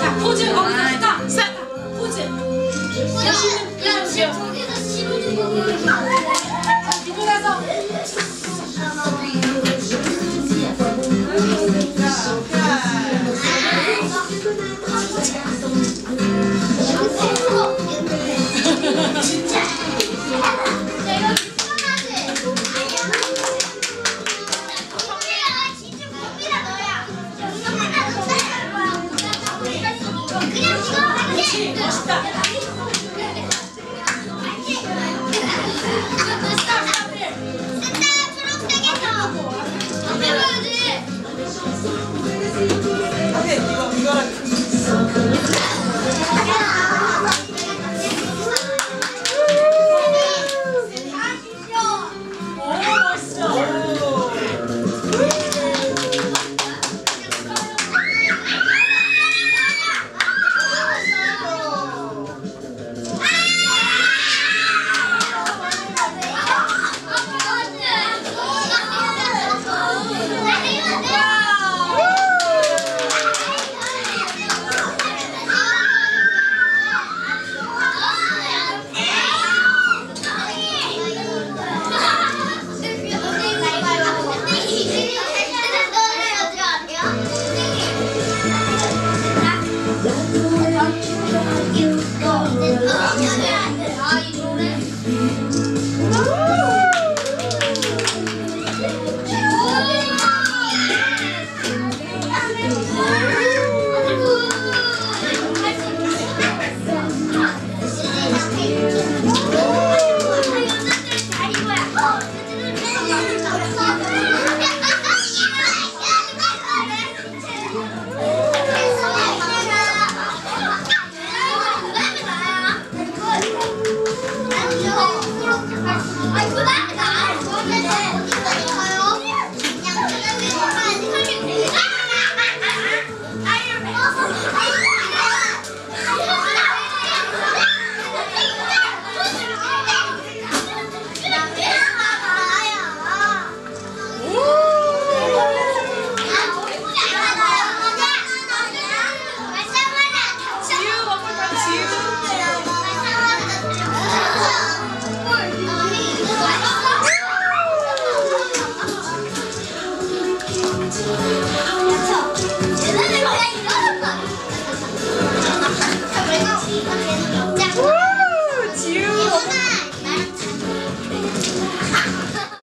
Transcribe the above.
자, 포즈 거기서 스탑! 스탑! 포즈! 야, 야, 야. Потому что... 얘는 내가 일어났다.